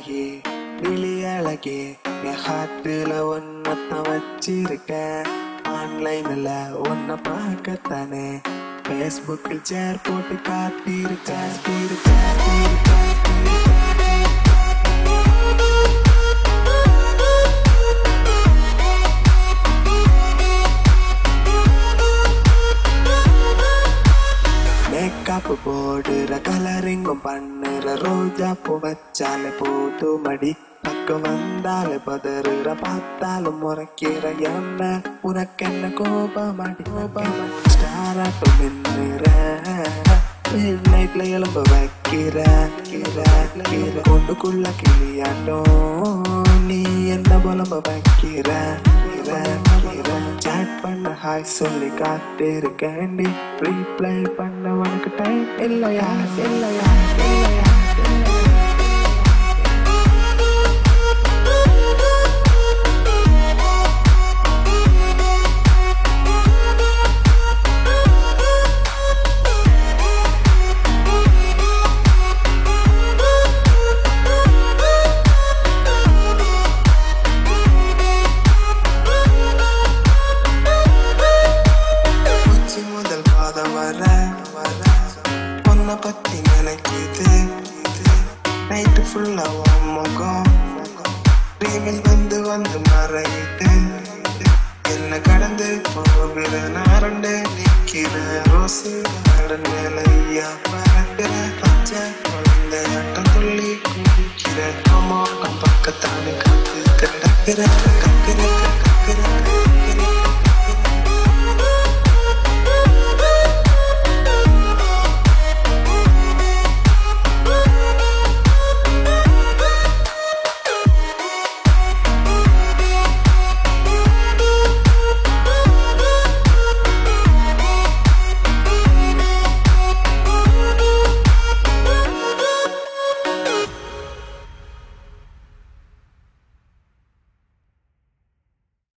அழகே விழி அழகே. என் ஹார்ட்டில் ஒன்னத்தான் வச்சிருக்கேன். ஆன்லைனில் ஒன்றை பார்க்கத்தானே. ஃபேஸ்புக்கில் சேர் போட்டு காத்திருக்கேன் காத்திருக்கேன் மேக்கப் போடுற கலரிங்கும் பண்ணுற ரோஜா பூ வச்சாலே போட்டு மடி. பக்கம் வந்தாலே பதறுற பார்த்தாலும் முறைக்கிற என்ன? உனக்கு என்ன கோபமாடி கோபமாடி ஸ்டாராட்டும் நின்னுற. நைட்ல எலும்ப வைக்கிற கொண்டுக்குள்ள கிளியாட்டும். நீ என்ன புலம்ப வைக்கிற சாட் ஹாய் சொல்லி காத்து இருக்கேன்டி ரீப்ளை பண்ண உனக்கு டைம் இல்லையா இல்லையா? இல்லையா? இல்லையா? உன்னை பத்தி நினைக்கிது நைட்டு ஃபுல்லா முகம் ரீமில் வந்து வந்து மறையுது என்ன கடந்து போகிற நாரண்டு நிக்கிற ரோசு கடன் மேலையா பச்சை குழந்தை அட்டம் துள்ளி குடிக்கிற அம்மா பக்கத்தானு கத்து கிடக்கிற